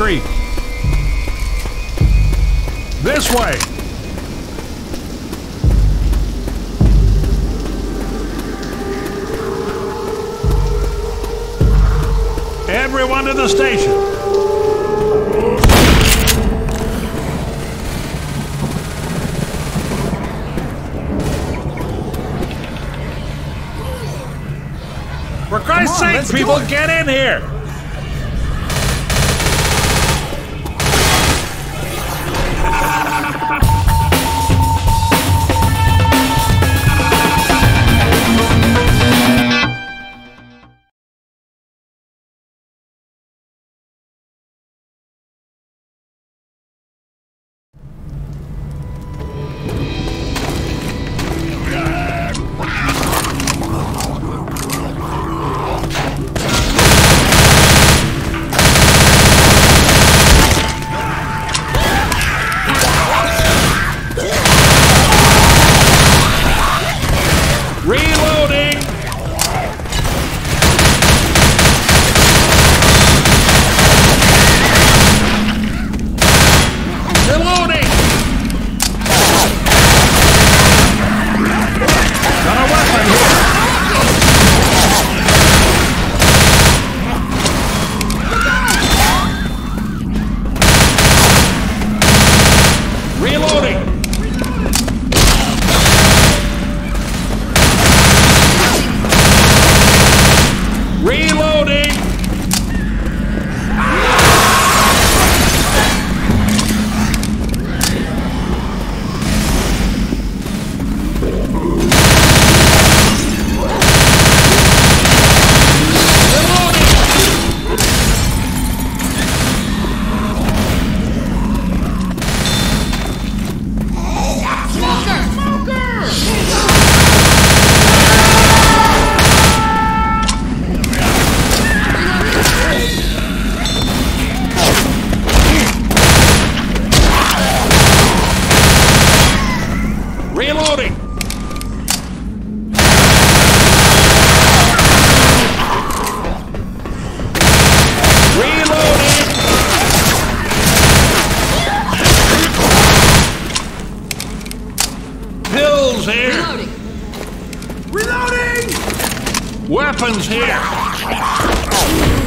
street. This way! Everyone to the station! For Christ's sake, people, get in here! Reloading! Pills here! Reloading. Reloading! Weapons here!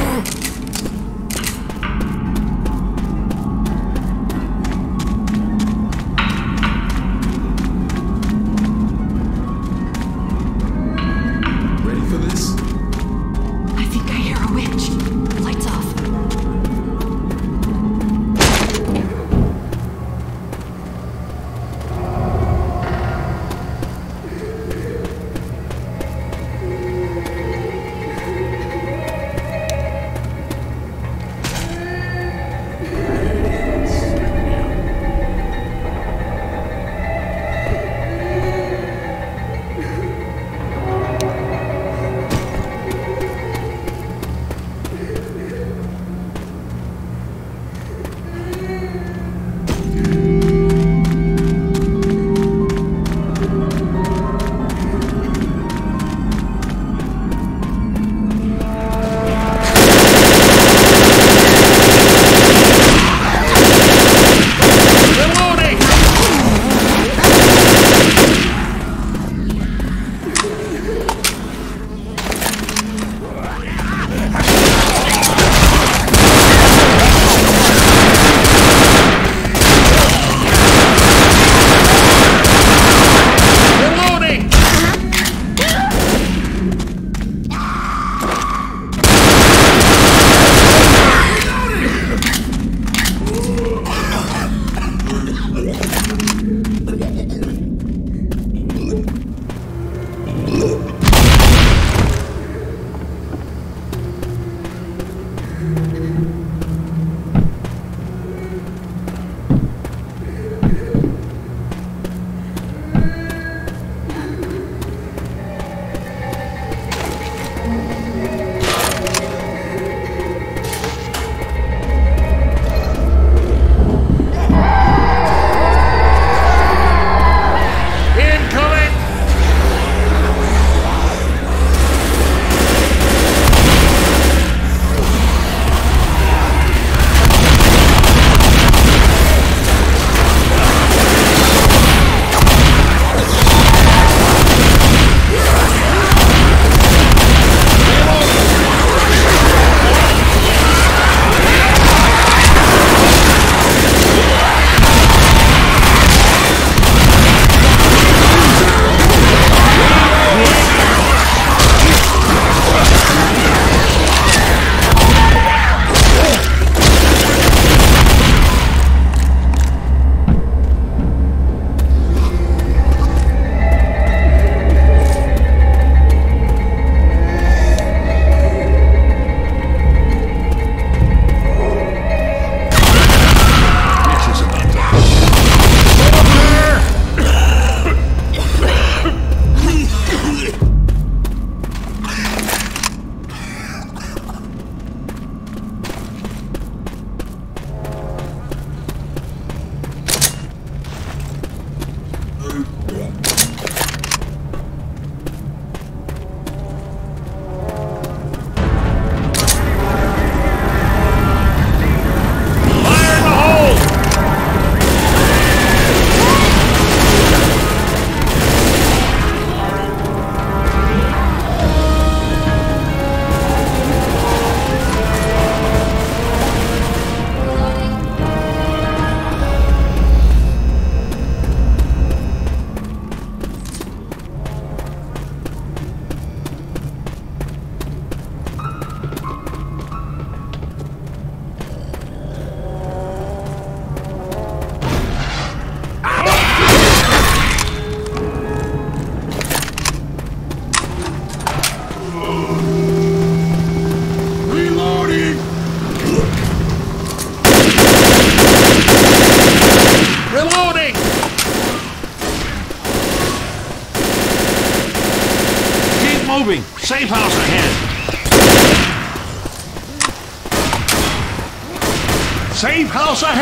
好帅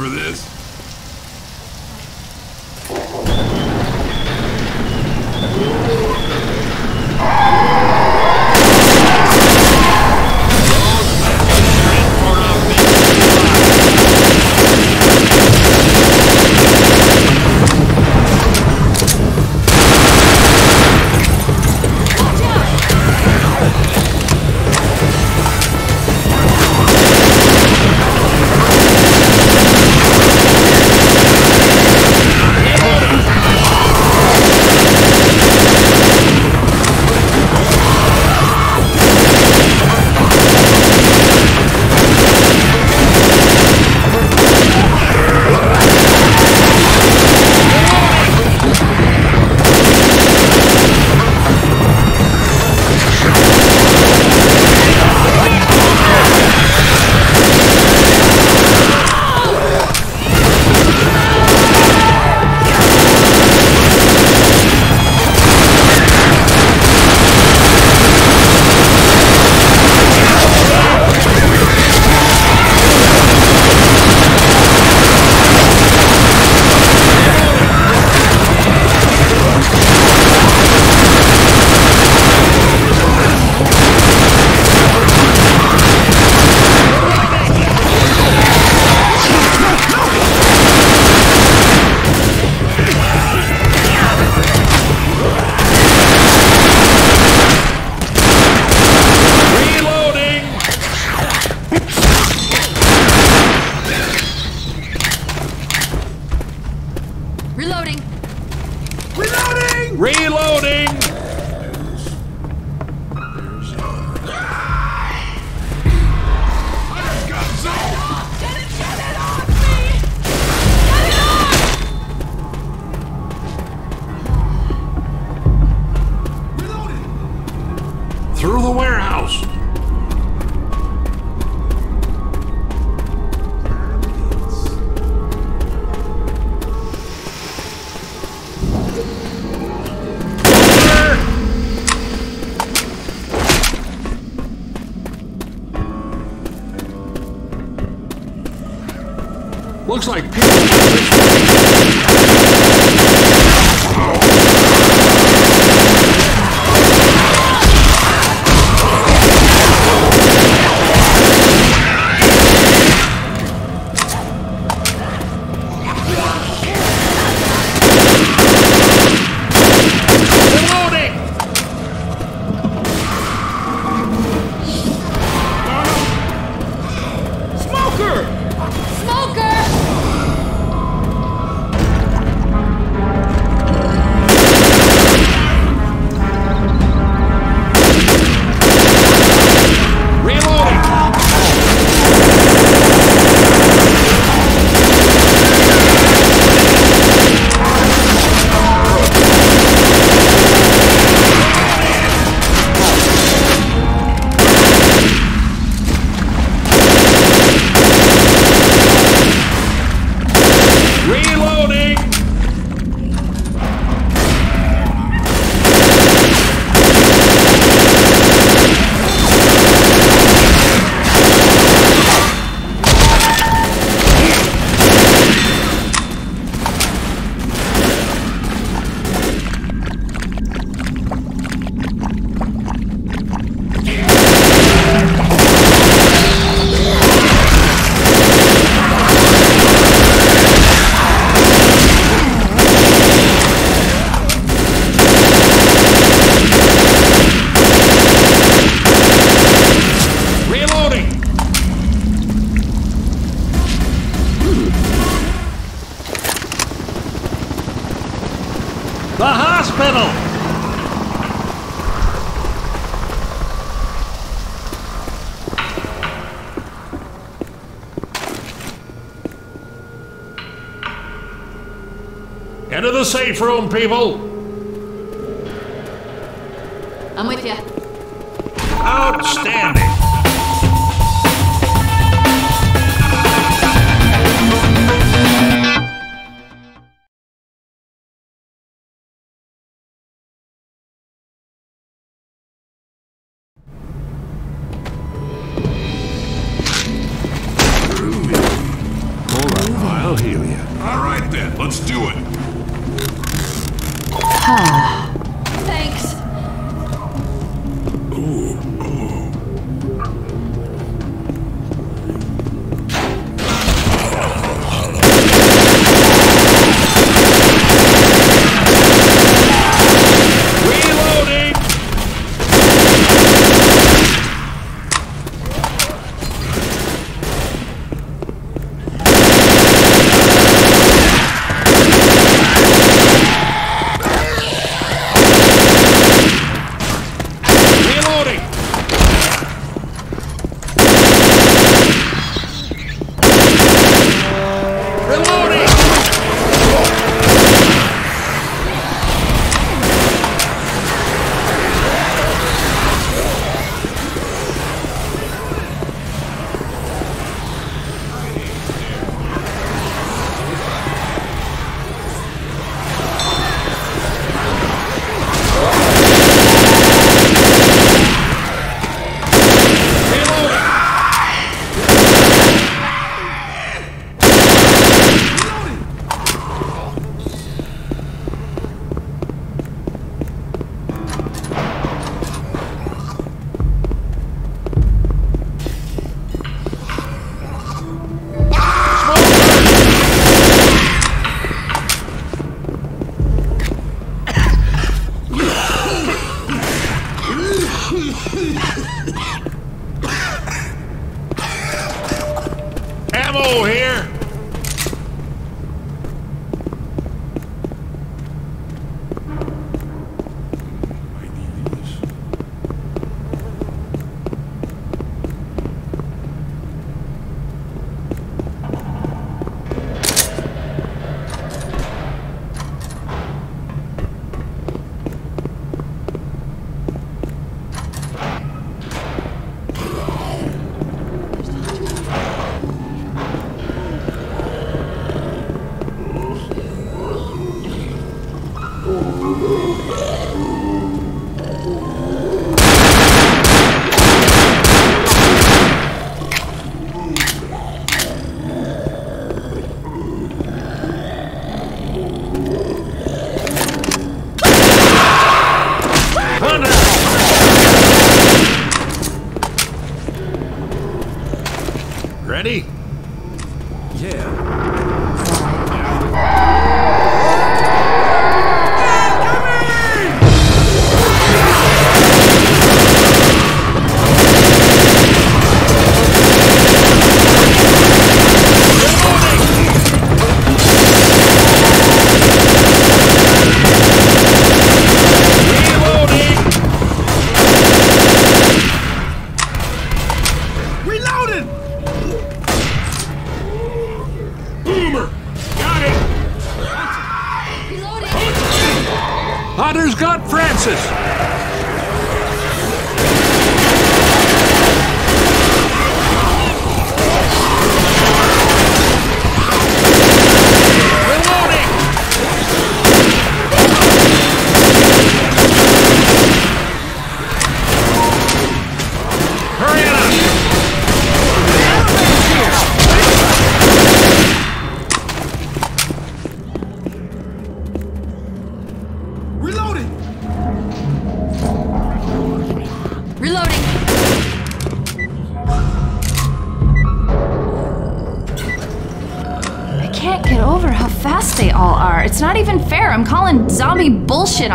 for this? hospital! Into the safe room, people! I'm with you. Outstanding!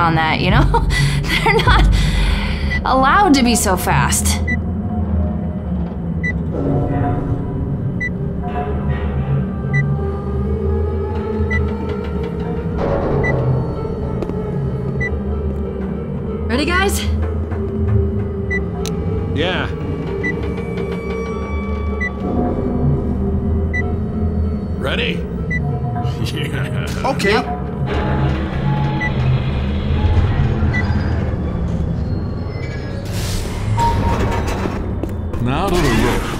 on that, you know? They're not allowed to be so fast. Ready, guys? Yeah. Ready? yeah. Okay. Yep. Now to the road.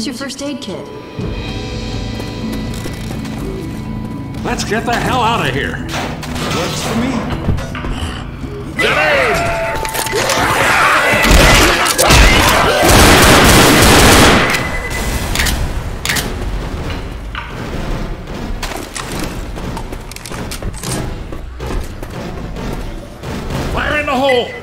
Here's your first aid kit. Let's get the hell out of here. Works for me. Grenade! hole!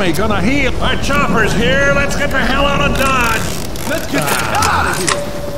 army gonna heal. Our chopper's here. Let's get the hell out of Dodge. Let's get the hell out of here.